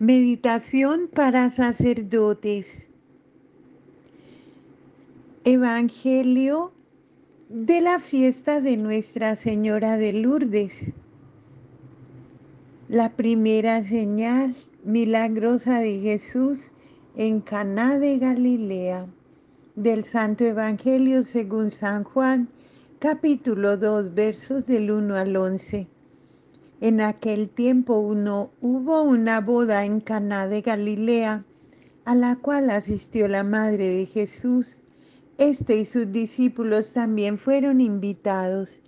Meditación para sacerdotes. Evangelio de la fiesta de Nuestra Señora de Lourdes. La primera señal milagrosa de Jesús en Caná de Galilea. Del Santo Evangelio según San Juan, capítulo 2, versos del 1 al 11. En aquel tiempo uno, hubo una boda en Caná de Galilea, a la cual asistió la madre de Jesús. Este y sus discípulos también fueron invitados.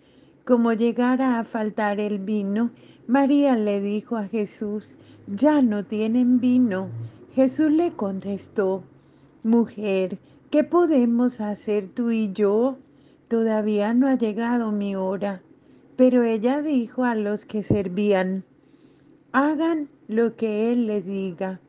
Como llegara a faltar el vino, María le dijo a Jesús, ya no tienen vino. Jesús le contestó, mujer, ¿qué podemos hacer tú y yo? Todavía no ha llegado mi hora. Pero ella dijo a los que servían, hagan lo que él les diga.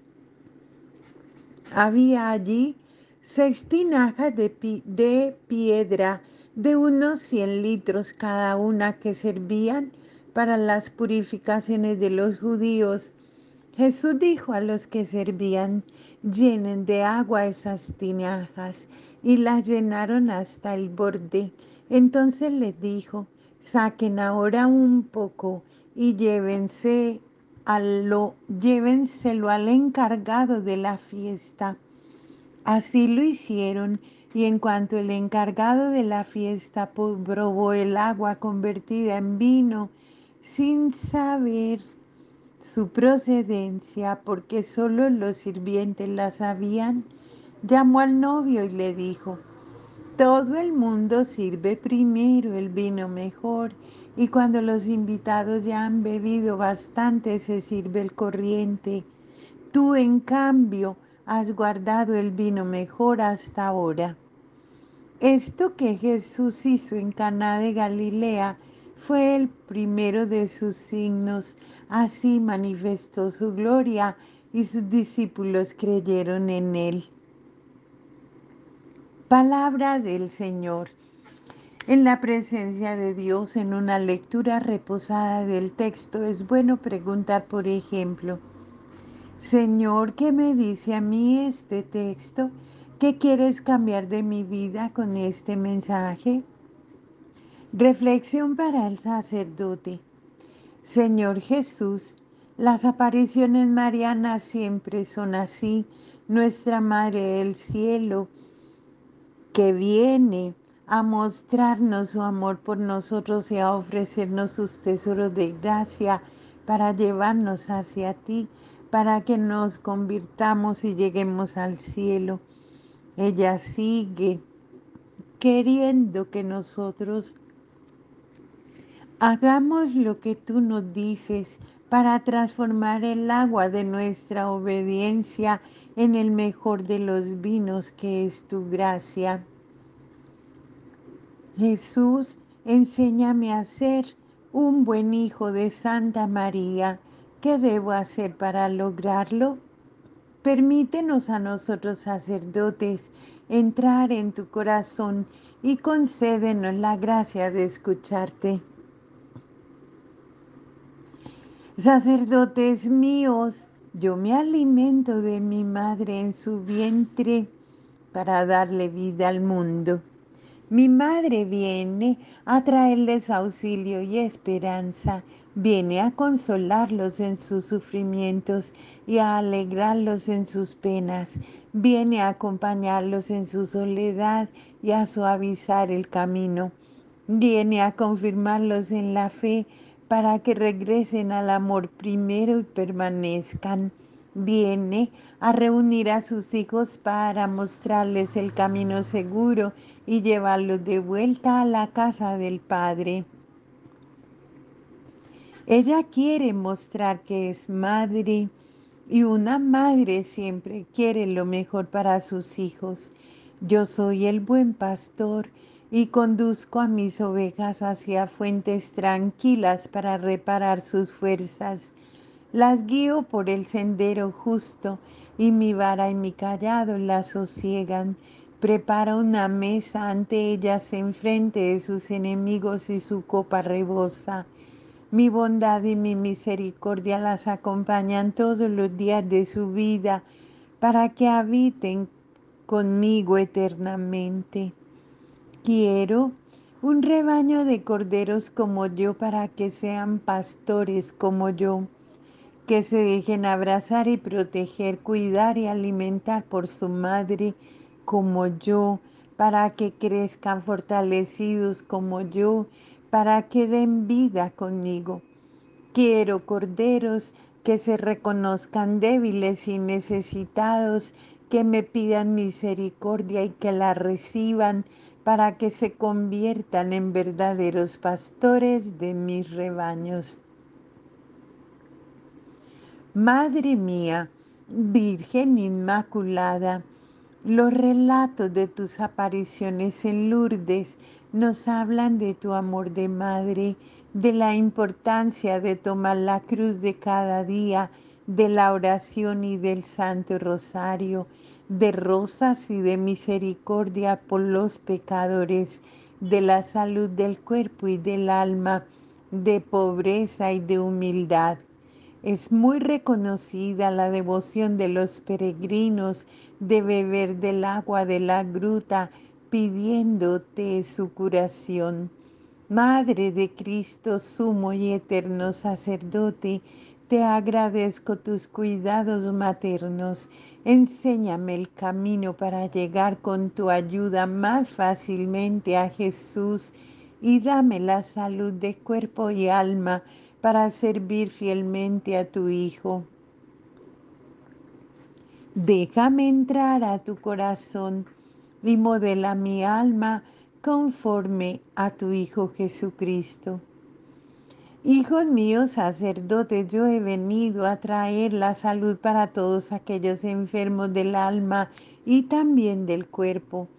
Había allí seis tinajas de, de, piedra de unos 100 litros cada una que servían para las purificaciones de los judíos. Jesús dijo a los que servían, llenen de agua esas tinajas, y las llenaron hasta el borde. Entonces les dijo, Saquen ahora un poco y llévense a lo, llévenselo al encargado de la fiesta. Así lo hicieron y en cuanto el encargado de la fiesta probó el agua convertida en vino, sin saber su procedencia, porque solo los sirvientes la sabían, llamó al novio y le dijo, todo el mundo sirve primero el vino mejor y cuando los invitados ya han bebido bastante se sirve el corriente. Tú en cambio has guardado el vino mejor hasta ahora. Esto que Jesús hizo en Caná de Galilea fue el primero de sus signos. Así manifestó su gloria y sus discípulos creyeron en él. Palabra del Señor. En la presencia de Dios, en una lectura reposada del texto, es bueno preguntar, por ejemplo, Señor, ¿qué me dice a mí este texto? ¿Qué quieres cambiar de mi vida con este mensaje? Reflexión para el sacerdote. Señor Jesús, las apariciones marianas siempre son así. Nuestra Madre del Cielo, que viene a mostrarnos su amor por nosotros y a ofrecernos sus tesoros de gracia para llevarnos hacia ti, para que nos convirtamos y lleguemos al cielo. Ella sigue queriendo que nosotros hagamos lo que tú nos dices para transformar el agua de nuestra obediencia en el mejor de los vinos que es tu gracia. Jesús, enséñame a ser un buen hijo de Santa María. ¿Qué debo hacer para lograrlo? Permítenos a nosotros sacerdotes entrar en tu corazón y concédenos la gracia de escucharte. Sacerdotes míos, yo me alimento de mi madre en su vientre para darle vida al mundo. Mi madre viene a traerles auxilio y esperanza, viene a consolarlos en sus sufrimientos y a alegrarlos en sus penas, viene a acompañarlos en su soledad y a suavizar el camino, viene a confirmarlos en la fe para que regresen al amor primero y permanezcan. Viene a reunir a sus hijos para mostrarles el camino seguro y llevarlos de vuelta a la casa del Padre. Ella quiere mostrar que es madre y una madre siempre quiere lo mejor para sus hijos. Yo soy el buen pastor y conduzco a mis ovejas hacia fuentes tranquilas para reparar sus fuerzas. Las guío por el sendero justo y mi vara y mi callado las sosiegan. Prepara una mesa ante ellas en frente de sus enemigos y su copa rebosa. Mi bondad y mi misericordia las acompañan todos los días de su vida para que habiten conmigo eternamente. Quiero un rebaño de corderos como yo para que sean pastores como yo, que se dejen abrazar y proteger, cuidar y alimentar por su madre como yo, para que crezcan fortalecidos como yo, para que den vida conmigo. Quiero corderos que se reconozcan débiles y necesitados, que me pidan misericordia y que la reciban para que se conviertan en verdaderos pastores de mis rebaños. Madre mía, Virgen Inmaculada, los relatos de tus apariciones en Lourdes nos hablan de tu amor de madre, de la importancia de tomar la cruz de cada día, de la oración y del Santo Rosario, de rosas y de misericordia por los pecadores, de la salud del cuerpo y del alma, de pobreza y de humildad. Es muy reconocida la devoción de los peregrinos de beber del agua de la gruta pidiéndote su curación. Madre de Cristo, sumo y eterno sacerdote, te agradezco tus cuidados maternos. Enséñame el camino para llegar con tu ayuda más fácilmente a Jesús y dame la salud de cuerpo y alma para servir fielmente a tu Hijo. Déjame entrar a tu corazón y modela mi alma conforme a tu Hijo Jesucristo. Hijos míos, sacerdotes, yo he venido a traer la salud para todos aquellos enfermos del alma y también del cuerpo.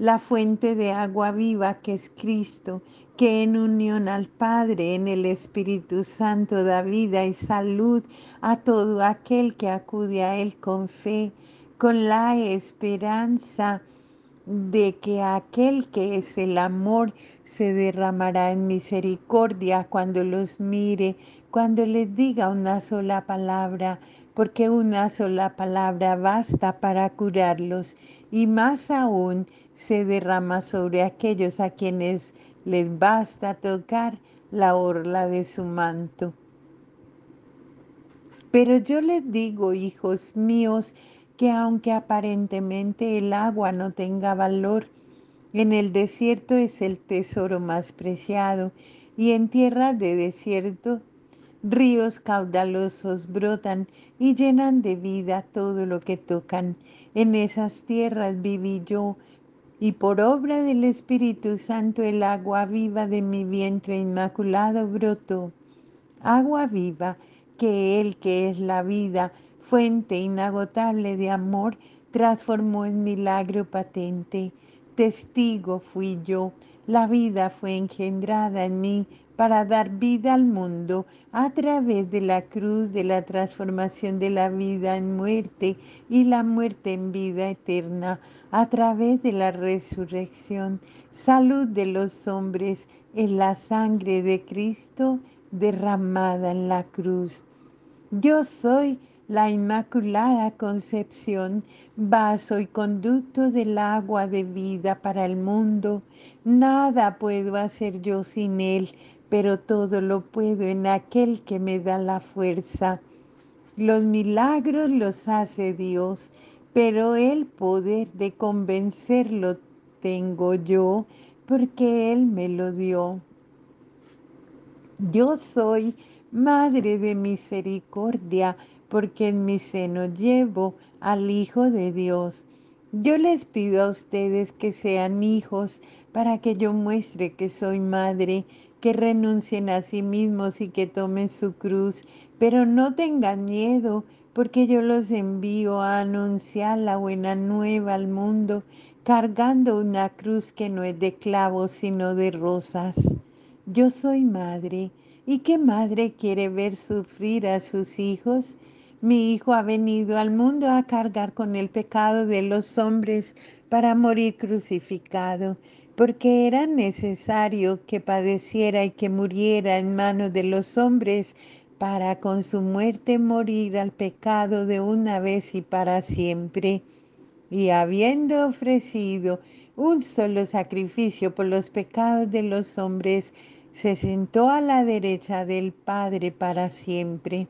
La fuente de agua viva que es Cristo que en unión al Padre, en el Espíritu Santo, da vida y salud a todo aquel que acude a Él con fe, con la esperanza de que aquel que es el amor se derramará en misericordia cuando los mire, cuando les diga una sola palabra, porque una sola palabra basta para curarlos y más aún se derrama sobre aquellos a quienes les basta tocar la orla de su manto. Pero yo les digo, hijos míos, que aunque aparentemente el agua no tenga valor, en el desierto es el tesoro más preciado y en tierras de desierto ríos caudalosos brotan y llenan de vida todo lo que tocan. En esas tierras viví yo y por obra del Espíritu Santo el agua viva de mi vientre inmaculado brotó. Agua viva que Él que es la vida, fuente inagotable de amor, transformó en milagro patente. Testigo fui yo, la vida fue engendrada en mí para dar vida al mundo a través de la cruz de la transformación de la vida en muerte y la muerte en vida eterna a través de la resurrección, salud de los hombres en la sangre de Cristo derramada en la cruz. Yo soy la Inmaculada Concepción, vaso y conducto del agua de vida para el mundo. Nada puedo hacer yo sin Él, pero todo lo puedo en aquel que me da la fuerza. Los milagros los hace Dios, pero el poder de convencerlo tengo yo, porque Él me lo dio. Yo soy Madre de Misericordia, porque en mi seno llevo al Hijo de Dios. Yo les pido a ustedes que sean hijos para que yo muestre que soy madre, que renuncien a sí mismos y que tomen su cruz, pero no tengan miedo, porque yo los envío a anunciar la buena nueva al mundo, cargando una cruz que no es de clavos, sino de rosas. Yo soy madre, ¿y qué madre quiere ver sufrir a sus hijos? Mi Hijo ha venido al mundo a cargar con el pecado de los hombres para morir crucificado. porque era necesario que padeciera y que muriera en manos de los hombres para con su muerte morir al pecado de una vez y para siempre. Y habiendo ofrecido un solo sacrificio por los pecados de los hombres, se sentó a la derecha del Padre para siempre.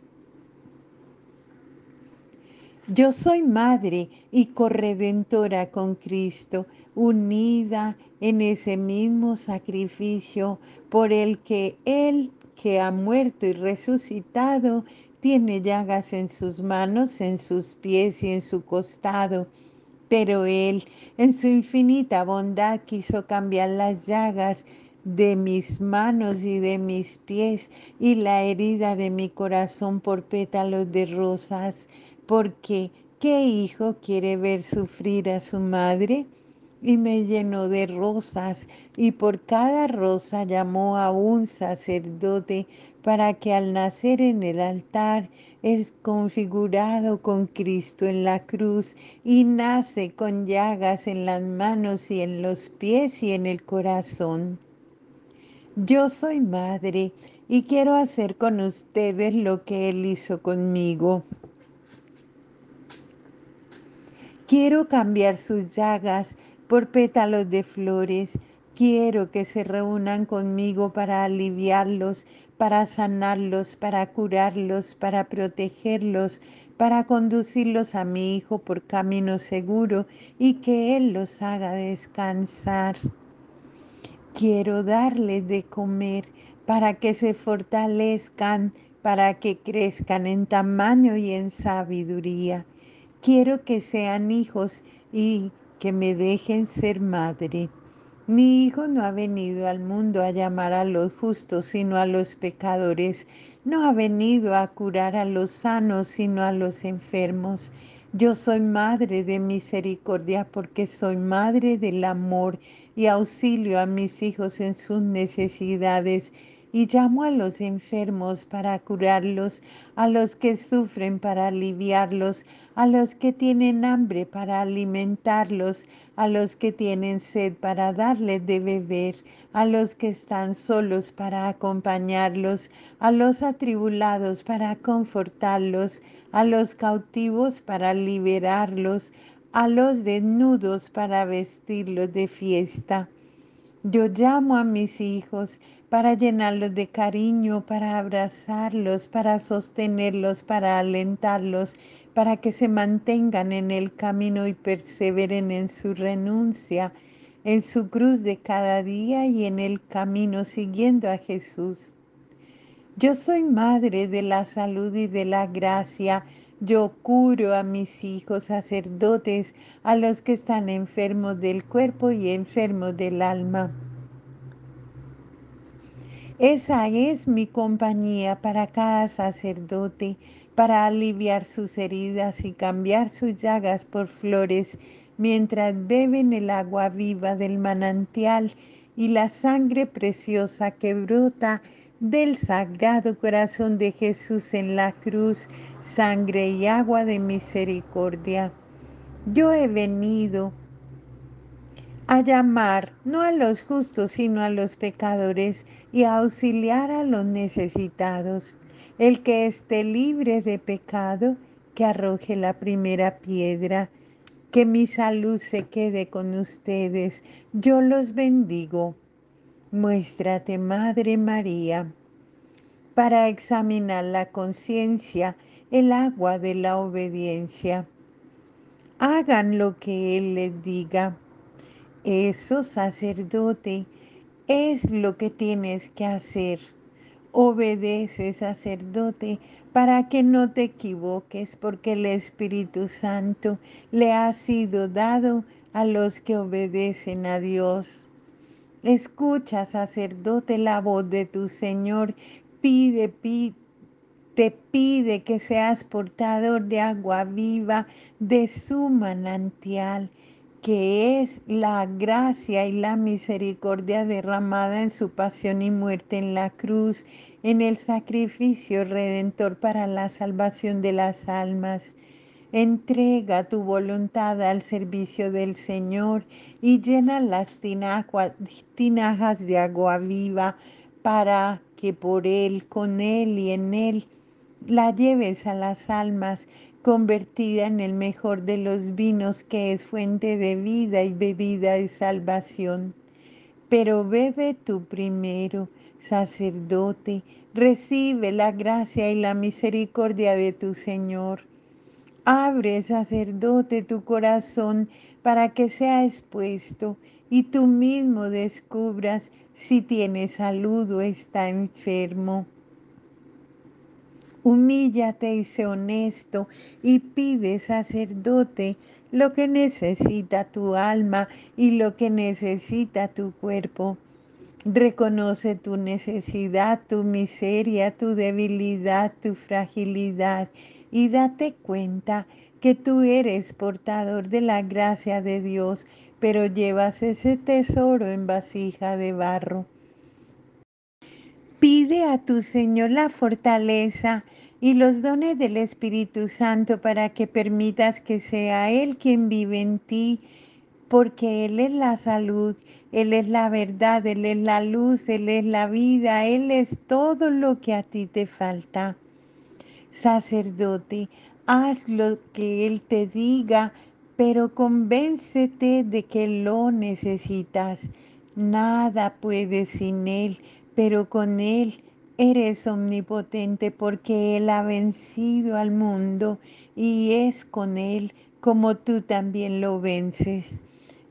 Yo soy madre y corredentora con Cristo, unida en ese mismo sacrificio por el que Él, que ha muerto y resucitado, tiene llagas en sus manos, en sus pies y en su costado. Pero Él, en su infinita bondad, quiso cambiar las llagas de mis manos y de mis pies y la herida de mi corazón por pétalos de rosas porque ¿qué hijo quiere ver sufrir a su madre? Y me llenó de rosas, y por cada rosa llamó a un sacerdote para que al nacer en el altar es configurado con Cristo en la cruz y nace con llagas en las manos y en los pies y en el corazón. Yo soy madre y quiero hacer con ustedes lo que Él hizo conmigo. Quiero cambiar sus llagas por pétalos de flores. Quiero que se reúnan conmigo para aliviarlos, para sanarlos, para curarlos, para protegerlos, para conducirlos a mi Hijo por camino seguro y que Él los haga descansar. Quiero darles de comer para que se fortalezcan, para que crezcan en tamaño y en sabiduría. Quiero que sean hijos y que me dejen ser madre. Mi hijo no ha venido al mundo a llamar a los justos, sino a los pecadores. No ha venido a curar a los sanos, sino a los enfermos. Yo soy madre de misericordia porque soy madre del amor y auxilio a mis hijos en sus necesidades y llamo a los enfermos para curarlos, a los que sufren para aliviarlos, a los que tienen hambre para alimentarlos, a los que tienen sed para darles de beber, a los que están solos para acompañarlos, a los atribulados para confortarlos, a los cautivos para liberarlos, a los desnudos para vestirlos de fiesta. Yo llamo a mis hijos para llenarlos de cariño, para abrazarlos, para sostenerlos, para alentarlos, para que se mantengan en el camino y perseveren en su renuncia, en su cruz de cada día y en el camino siguiendo a Jesús. Yo soy madre de la salud y de la gracia. Yo curo a mis hijos sacerdotes, a los que están enfermos del cuerpo y enfermos del alma. Esa es mi compañía para cada sacerdote, para aliviar sus heridas y cambiar sus llagas por flores, mientras beben el agua viva del manantial y la sangre preciosa que brota del sagrado corazón de Jesús en la cruz, sangre y agua de misericordia. Yo he venido a llamar no a los justos, sino a los pecadores, y a auxiliar a los necesitados. El que esté libre de pecado, que arroje la primera piedra. Que mi salud se quede con ustedes. Yo los bendigo. Muéstrate, Madre María, para examinar la conciencia, el agua de la obediencia. Hagan lo que Él les diga eso, sacerdote, es lo que tienes que hacer. Obedece, sacerdote, para que no te equivoques, porque el Espíritu Santo le ha sido dado a los que obedecen a Dios. Escucha, sacerdote, la voz de tu Señor. Pide, pide te pide que seas portador de agua viva de su manantial que es la gracia y la misericordia derramada en su pasión y muerte en la cruz, en el sacrificio redentor para la salvación de las almas. Entrega tu voluntad al servicio del Señor y llena las tinajas de agua viva para que por Él, con Él y en Él la lleves a las almas convertida en el mejor de los vinos que es fuente de vida y bebida de salvación. Pero bebe tú primero, sacerdote, recibe la gracia y la misericordia de tu Señor Abre, sacerdote, tu corazón para que sea expuesto y tú mismo descubras si tiene salud o está enfermo. Humíllate y sé honesto y pide, sacerdote, lo que necesita tu alma y lo que necesita tu cuerpo. Reconoce tu necesidad, tu miseria, tu debilidad, tu fragilidad y date cuenta que tú eres portador de la gracia de Dios, pero llevas ese tesoro en vasija de barro. Pide a tu Señor la fortaleza y los dones del Espíritu Santo para que permitas que sea Él quien vive en ti, porque Él es la salud, Él es la verdad, Él es la luz, Él es la vida, Él es todo lo que a ti te falta sacerdote, haz lo que Él te diga, pero convéncete de que lo necesitas. Nada puedes sin Él, pero con Él eres omnipotente porque Él ha vencido al mundo y es con Él como tú también lo vences.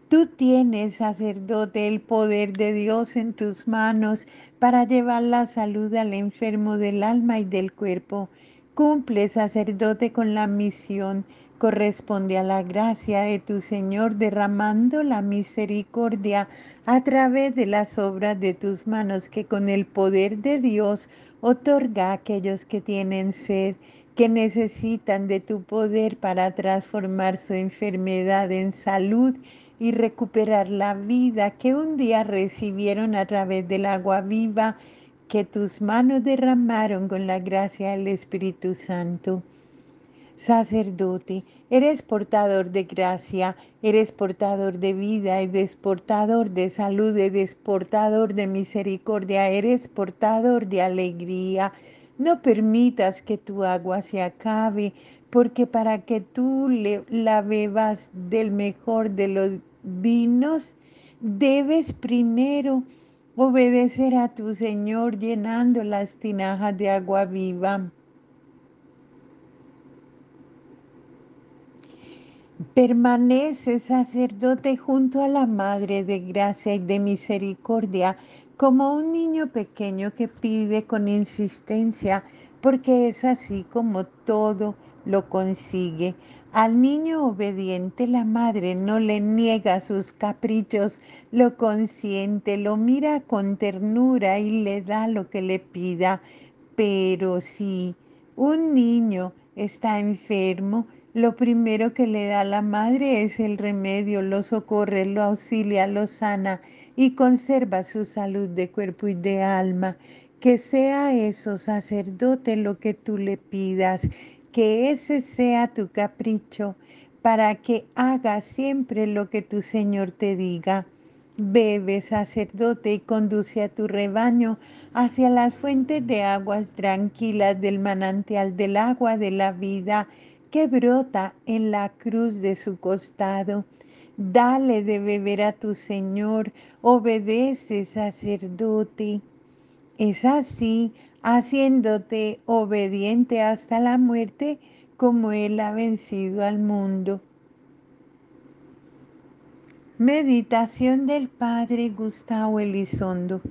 Tú tienes, sacerdote, el poder de Dios en tus manos para llevar la salud al enfermo del alma y del cuerpo. Cumple, sacerdote, con la misión. Corresponde a la gracia de tu Señor, derramando la misericordia a través de las obras de tus manos, que con el poder de Dios otorga a aquellos que tienen sed, que necesitan de tu poder para transformar su enfermedad en salud y recuperar la vida que un día recibieron a través del agua viva que tus manos derramaron con la gracia del Espíritu Santo. Sacerdote, eres portador de gracia, eres portador de vida, eres portador de salud, eres portador de misericordia, eres portador de alegría. No permitas que tu agua se acabe, porque para que tú la bebas del mejor de los vinos, debes primero Obedecer a tu Señor llenando las tinajas de agua viva. Permanece sacerdote junto a la Madre de Gracia y de Misericordia como un niño pequeño que pide con insistencia, porque es así como todo lo consigue. Al niño obediente la madre no le niega sus caprichos, lo consiente, lo mira con ternura y le da lo que le pida. Pero si un niño está enfermo, lo primero que le da la madre es el remedio, lo socorre, lo auxilia, lo sana y conserva su salud de cuerpo y de alma. Que sea eso, sacerdote, lo que tú le pidas que ese sea tu capricho, para que hagas siempre lo que tu Señor te diga. Bebe, sacerdote, y conduce a tu rebaño hacia las fuentes de aguas tranquilas del manantial del agua de la vida que brota en la cruz de su costado. Dale de beber a tu Señor, obedece, sacerdote. Es así haciéndote obediente hasta la muerte como Él ha vencido al mundo. Meditación del Padre Gustavo Elizondo.